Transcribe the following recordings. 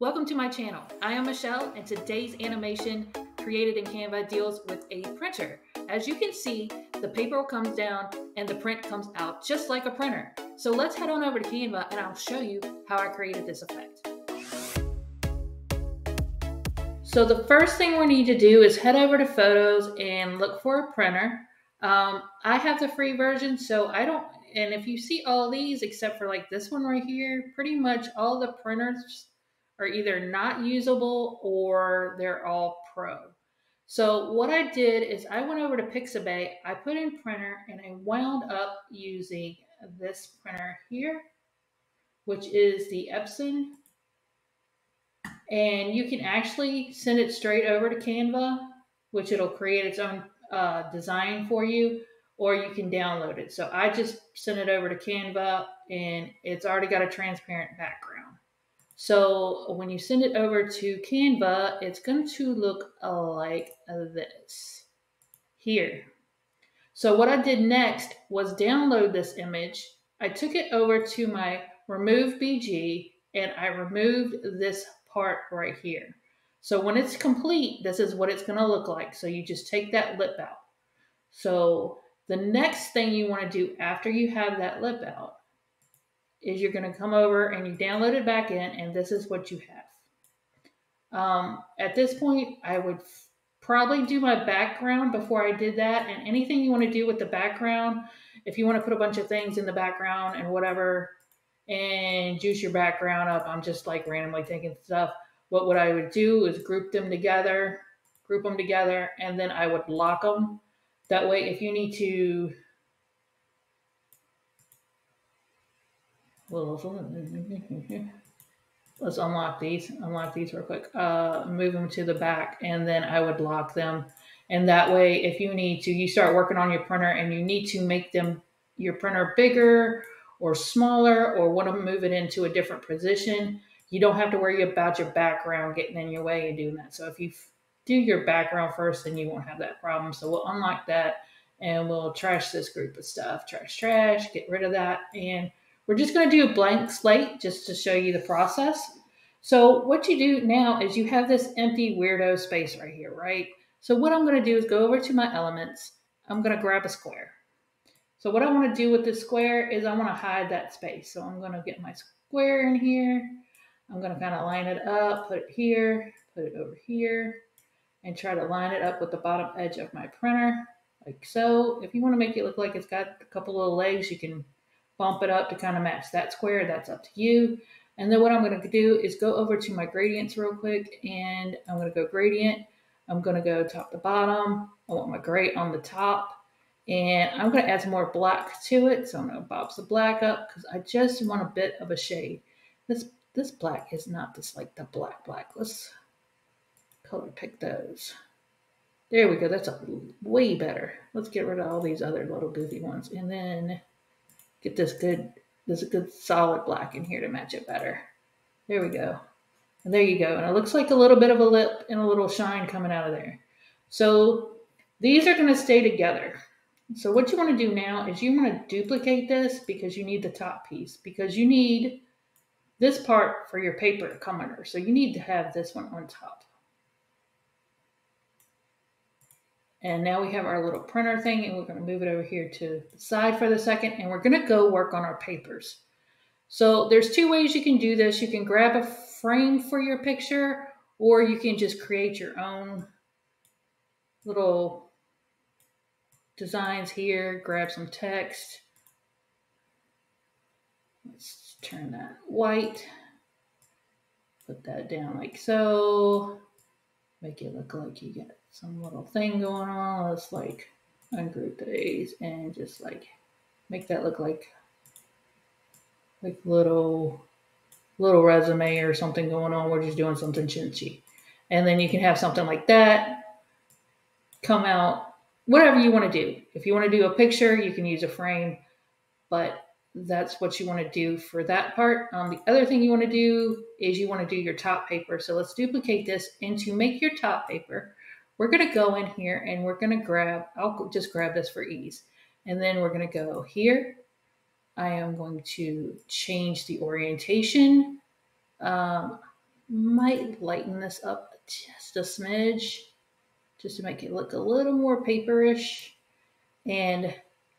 Welcome to my channel. I am Michelle and today's animation created in Canva deals with a printer. As you can see, the paper comes down and the print comes out just like a printer. So let's head on over to Canva and I'll show you how I created this effect. So the first thing we need to do is head over to photos and look for a printer. Um, I have the free version, so I don't, and if you see all these, except for like this one right here, pretty much all the printers are either not usable or they're all pro. So what I did is I went over to Pixabay, I put in printer, and I wound up using this printer here, which is the Epson. And you can actually send it straight over to Canva, which it'll create its own uh, design for you, or you can download it. So I just sent it over to Canva, and it's already got a transparent background. So when you send it over to Canva, it's going to look like this here. So what I did next was download this image. I took it over to my remove BG and I removed this part right here. So when it's complete, this is what it's going to look like. So you just take that lip out. So the next thing you want to do after you have that lip out is you're going to come over and you download it back in, and this is what you have. Um, at this point, I would probably do my background before I did that. And anything you want to do with the background, if you want to put a bunch of things in the background and whatever, and juice your background up, I'm just like randomly thinking stuff. What what I would do is group them together, group them together, and then I would lock them. That way, if you need to Let's unlock these. Unlock these real quick. Uh, move them to the back, and then I would lock them. And that way, if you need to, you start working on your printer, and you need to make them your printer bigger or smaller, or want to move it into a different position. You don't have to worry about your background getting in your way and doing that. So if you do your background first, then you won't have that problem. So we'll unlock that, and we'll trash this group of stuff. Trash, trash. Get rid of that, and we're just going to do a blank slate just to show you the process. So what you do now is you have this empty weirdo space right here, right? So what I'm going to do is go over to my elements. I'm going to grab a square. So what I want to do with this square is I want to hide that space. So I'm going to get my square in here. I'm going to kind of line it up, put it here, put it over here, and try to line it up with the bottom edge of my printer, like so. If you want to make it look like it's got a couple little legs, you can bump it up to kind of match that square. That's up to you. And then what I'm going to do is go over to my gradients real quick and I'm going to go gradient. I'm going to go top to bottom. I want my gray on the top and I'm going to add some more black to it. So I'm going to bob the black up because I just want a bit of a shade. This, this black is not just like the black black. Let's color pick those. There we go. That's a way better. Let's get rid of all these other little goofy ones. And then get this good, this good solid black in here to match it better. There we go. And there you go. And it looks like a little bit of a lip and a little shine coming out of there. So these are going to stay together. So what you want to do now is you want to duplicate this because you need the top piece because you need this part for your paper to come under. So you need to have this one on top. And now we have our little printer thing and we're going to move it over here to the side for the second and we're going to go work on our papers. So there's two ways you can do this. You can grab a frame for your picture or you can just create your own little designs here, grab some text. Let's turn that white. Put that down like so. Make it look like you get some little thing going on. Let's like ungroup these and just like make that look like like little little resume or something going on. We're just doing something chintzy. And then you can have something like that come out, whatever you want to do. If you want to do a picture, you can use a frame, but that's what you want to do for that part. Um, the other thing you want to do is you want to do your top paper. So let's duplicate this and to make your top paper, we're going to go in here and we're going to grab, I'll just grab this for ease. And then we're going to go here. I am going to change the orientation. Um, might lighten this up just a smidge, just to make it look a little more paperish. And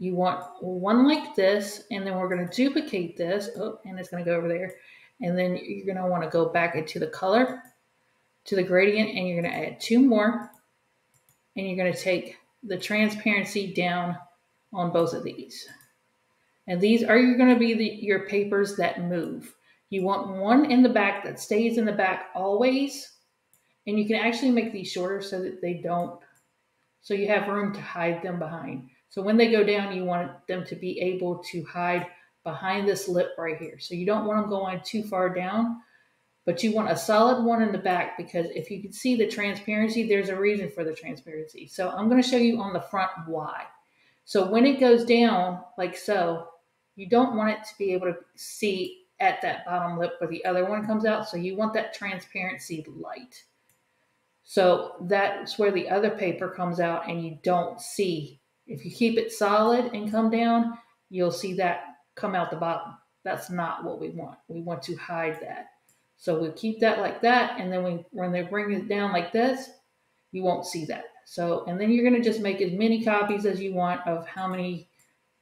you want one like this, and then we're going to duplicate this. Oh, and it's going to go over there. And then you're going to want to go back into the color, to the gradient, and you're going to add two more. And you're going to take the transparency down on both of these. And these are going to be the, your papers that move. You want one in the back that stays in the back always. And you can actually make these shorter so that they don't, so you have room to hide them behind. So when they go down, you want them to be able to hide behind this lip right here. So you don't want them going too far down, but you want a solid one in the back because if you can see the transparency, there's a reason for the transparency. So I'm going to show you on the front why. So when it goes down like so, you don't want it to be able to see at that bottom lip where the other one comes out. So you want that transparency light. So that's where the other paper comes out and you don't see. If you keep it solid and come down, you'll see that come out the bottom. That's not what we want. We want to hide that. So we keep that like that. And then we, when they bring it down like this, you won't see that. So, and then you're going to just make as many copies as you want of how many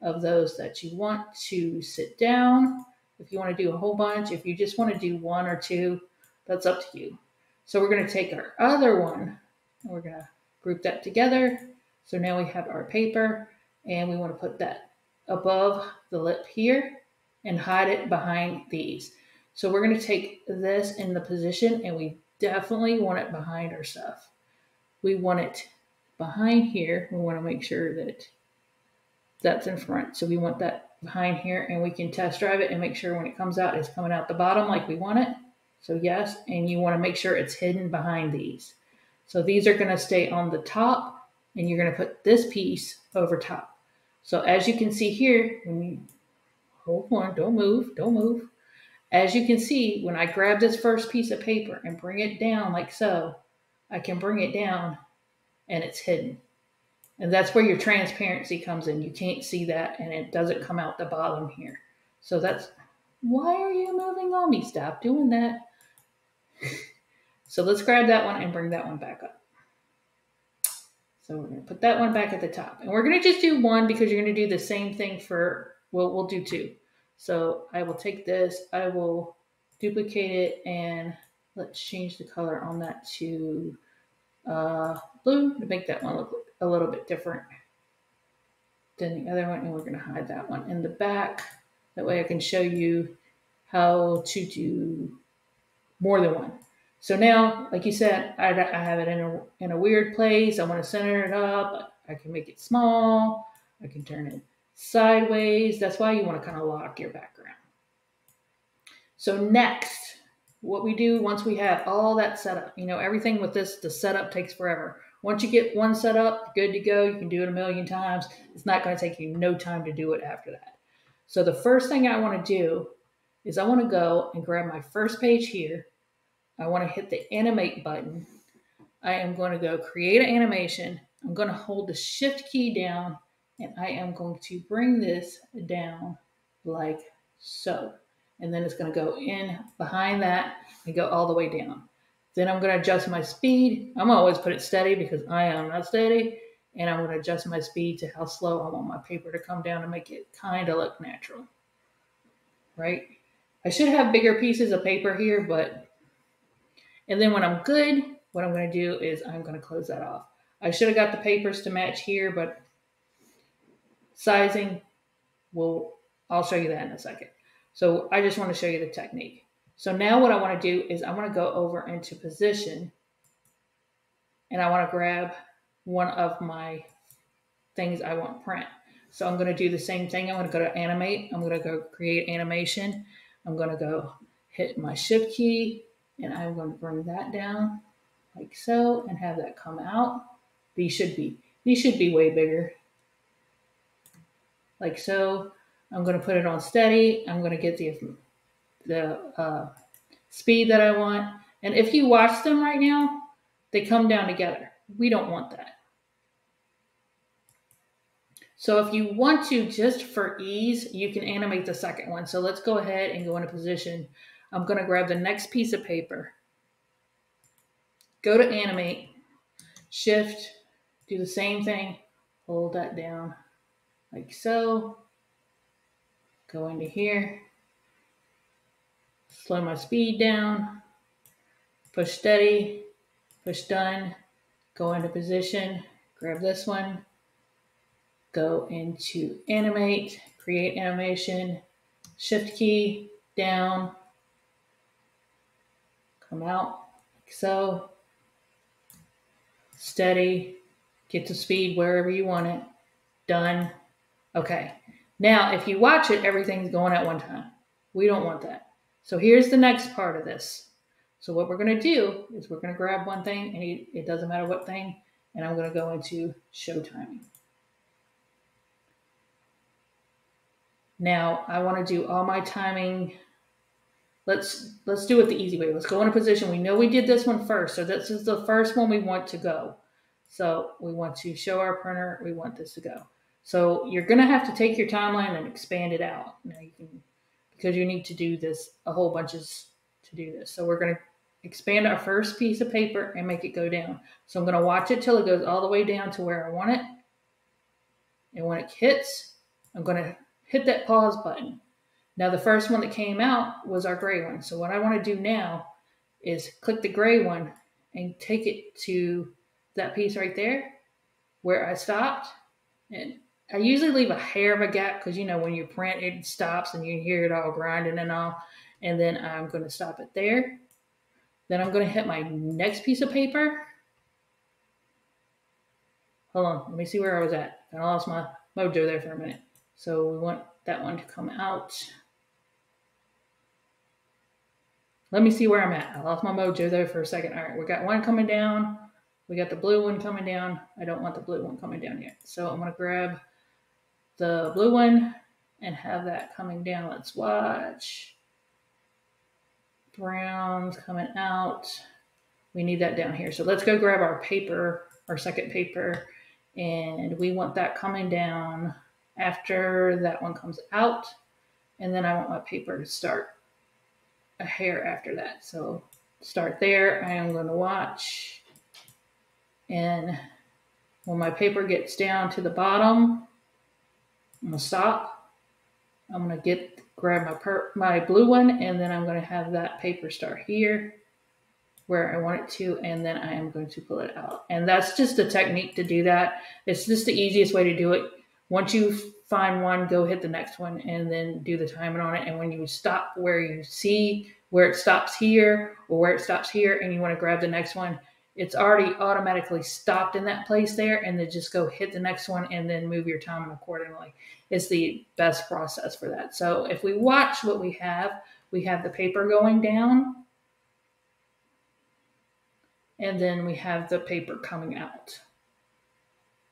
of those that you want to sit down. If you want to do a whole bunch, if you just want to do one or two, that's up to you. So we're going to take our other one and we're going to group that together. So now we have our paper and we want to put that above the lip here and hide it behind these. So we're going to take this in the position and we definitely want it behind our stuff. We want it behind here. We want to make sure that that's in front. So we want that behind here and we can test drive it and make sure when it comes out, it's coming out the bottom like we want it. So yes, and you want to make sure it's hidden behind these. So these are going to stay on the top and you're going to put this piece over top. So as you can see here, when you hold on, don't move, don't move. As you can see, when I grab this first piece of paper and bring it down like so, I can bring it down and it's hidden. And that's where your transparency comes in. You can't see that and it doesn't come out the bottom here. So that's, why are you moving on me? Stop doing that. so let's grab that one and bring that one back up. So we're going to put that one back at the top. And we're going to just do one because you're going to do the same thing for, well, we'll do two. So I will take this, I will duplicate it, and let's change the color on that to uh, blue to make that one look a little bit different than the other one. And we're going to hide that one in the back. That way I can show you how to do more than one. So now, like you said, I, I have it in a, in a weird place. I want to center it up. I can make it small. I can turn it sideways. That's why you want to kind of lock your background. So next, what we do once we have all that set up, you know, everything with this, the setup takes forever. Once you get one set up, good to go. You can do it a million times. It's not going to take you no time to do it after that. So the first thing I want to do is I want to go and grab my first page here. I want to hit the animate button. I am going to go create an animation. I'm going to hold the shift key down and I am going to bring this down like so. And then it's going to go in behind that and go all the way down. Then I'm going to adjust my speed. I'm always put it steady because I am not steady. And I'm going to adjust my speed to how slow I want my paper to come down to make it kind of look natural. Right? I should have bigger pieces of paper here, but, and then when I'm good, what I'm going to do is I'm going to close that off. I should have got the papers to match here, but sizing, well, I'll show you that in a second. So I just want to show you the technique. So now what I want to do is I want to go over into position and I want to grab one of my things I want print. So I'm going to do the same thing. I'm going to go to animate. I'm going to go create animation. I'm going to go hit my shift key and I'm going to bring that down like so and have that come out. These should be, these should be way bigger. Like so. I'm going to put it on steady. I'm going to get the the uh, speed that I want. And if you watch them right now, they come down together. We don't want that. So if you want to, just for ease, you can animate the second one. So let's go ahead and go into position. I'm going to grab the next piece of paper go to animate, shift, do the same thing, hold that down like so. Go into here, slow my speed down, push steady, push done, go into position, grab this one, go into animate, create animation, shift key. Down, come out. Like so, steady, get to speed wherever you want it, done. Okay. Now, if you watch it, everything's going at one time. We don't want that. So here's the next part of this. So what we're going to do is we're going to grab one thing, and it doesn't matter what thing, and I'm going to go into show timing. Now I want to do all my timing. Let's let's do it the easy way. Let's go in a position. We know we did this one first, so this is the first one we want to go. So we want to show our printer. We want this to go. So you're going to have to take your timeline and expand it out. Now you can because you need to do this a whole bunch of to do this. So we're going to expand our first piece of paper and make it go down. So I'm going to watch it till it goes all the way down to where I want it. And when it hits, I'm going to hit that pause button. Now the first one that came out was our gray one. So what I want to do now is click the gray one and take it to that piece right there where I stopped. And I usually leave a hair of a gap because you know when you print it stops and you hear it all grinding and all. And then I'm going to stop it there. Then I'm going to hit my next piece of paper. Hold on, let me see where I was at. I lost my mojo there for a minute. So we want that one to come out. Let me see where I'm at. I lost my mojo there for a second. All right, we got one coming down. We got the blue one coming down. I don't want the blue one coming down yet. So I'm going to grab the blue one and have that coming down. Let's watch browns coming out. We need that down here. So let's go grab our paper, our second paper, and we want that coming down after that one comes out. And then I want my paper to start a hair after that. So start there. I am going to watch. And when my paper gets down to the bottom, I'm to stop. I'm to get grab my per, my blue one and then I'm to have that paper star here where I want it to and then I am going to pull it out. And that's just a technique to do that. It's just the easiest way to do it. Once you find one, go hit the next one and then do the timing on it. And when you stop where you see where it stops here or where it stops here and you want to grab the next one, it's already automatically stopped in that place there and then just go hit the next one and then move your timing accordingly is the best process for that. So if we watch what we have, we have the paper going down and then we have the paper coming out.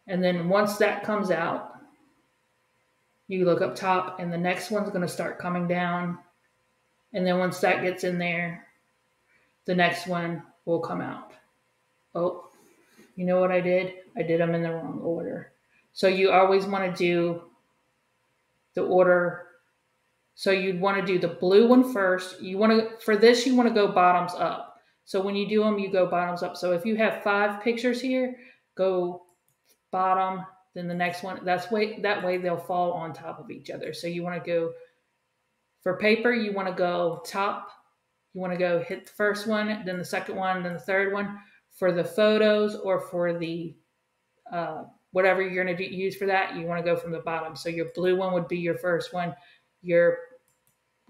And then once that comes out, you look up top and the next one's going to start coming down. And then once that gets in there, the next one will come out. Oh, you know what I did? I did them in the wrong order. So you always want to do the order. So you'd want to do the blue one first. You want to, for this, you want to go bottoms up. So when you do them, you go bottoms up. So if you have five pictures here, go bottom, then the next one. That's way, that way they'll fall on top of each other. So you want to go, for paper, you want to go top. You want to go hit the first one, then the second one, then the third one for the photos or for the uh, whatever you're going to use for that, you want to go from the bottom. So your blue one would be your first one, your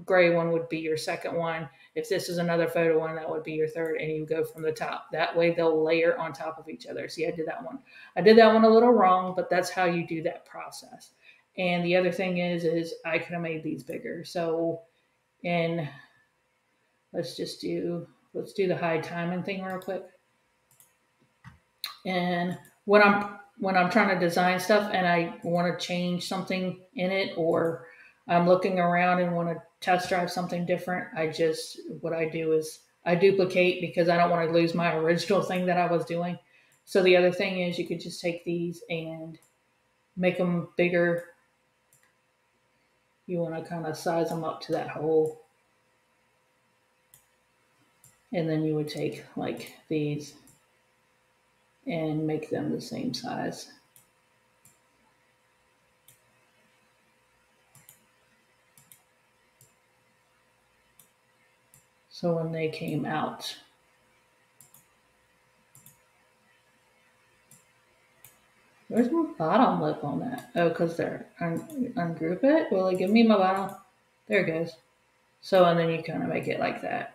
gray one would be your second one. If this is another photo one, that would be your third, and you go from the top. That way they'll layer on top of each other. See, I did that one. I did that one a little wrong, but that's how you do that process. And the other thing is, is I could have made these bigger. So, and let's just do, let's do the high timing thing real quick. And when I'm when I'm trying to design stuff and I want to change something in it or I'm looking around and want to test drive something different, I just what I do is I duplicate because I don't want to lose my original thing that I was doing. So the other thing is you could just take these and make them bigger. You want to kind of size them up to that hole. And then you would take like these and make them the same size. So when they came out, where's my bottom lip on that? Oh, because they're un- ungroup it. Will it give me my bottom? There it goes. So and then you kind of make it like that.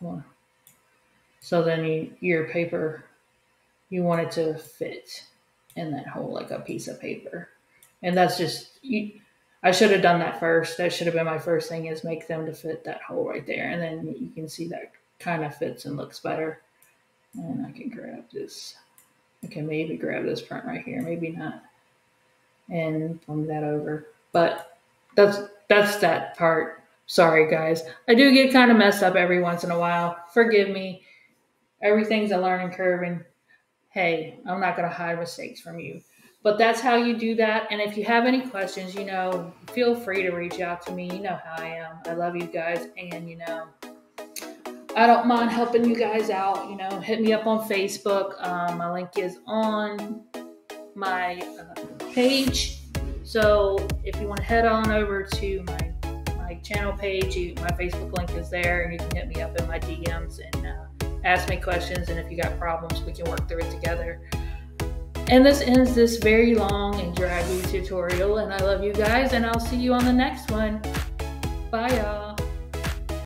Come on. So then you, your paper, you want it to fit in that hole like a piece of paper, and that's just you I should have done that first. That should have been my first thing is make them to fit that hole right there. And then you can see that kind of fits and looks better. And I can grab this. I can maybe grab this print right here, maybe not. And bring that over. But that's that's that part. Sorry guys. I do get kind of messed up every once in a while. Forgive me. Everything's a learning curve and hey, I'm not gonna hide mistakes from you. But that's how you do that. And if you have any questions, you know, feel free to reach out to me. You know how I am. I love you guys. And, you know, I don't mind helping you guys out. You know, hit me up on Facebook. Um, my link is on my uh, page. So if you want to head on over to my my channel page, you, my Facebook link is there, and you can hit me up in my DMs and uh, ask me questions. And if you got problems, we can work through it together. And this ends this very long and draggy tutorial. And I love you guys, and I'll see you on the next one. Bye, y'all.